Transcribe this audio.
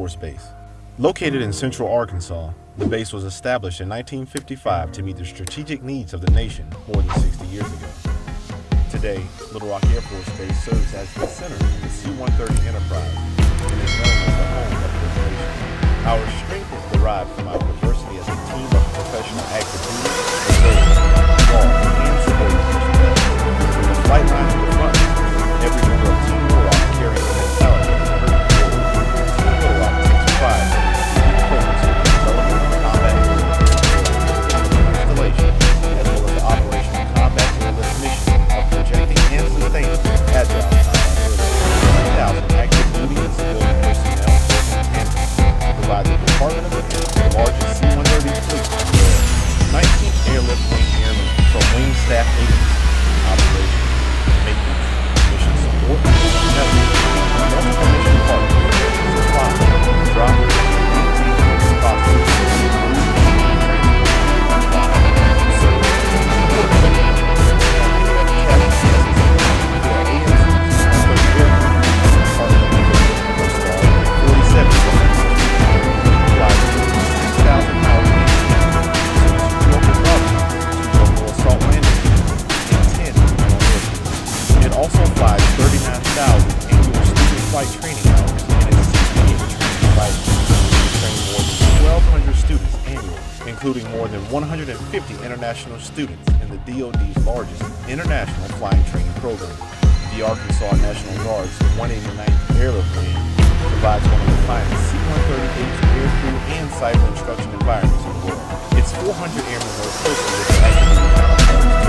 Force Base. Located in central Arkansas, the base was established in 1955 to meet the strategic needs of the nation more than 60 years ago. Today, Little Rock Air Force Base serves as the center of the C-130 enterprise and is known as the home of the nation. Our strength is derived from our the largest C-130 fleet in the world. 19th Airlift Wing Airmen from Wing Staff Agency, flight training hours and is CPA training more than 1,200 students annually, including more than 150 international students in the DoD's largest international flying training program. The Arkansas National Guard's 189th Airlift Wing provides one of the finest C-130H aircrew and cyber instruction environments in the world. Its 400 airmen work closely with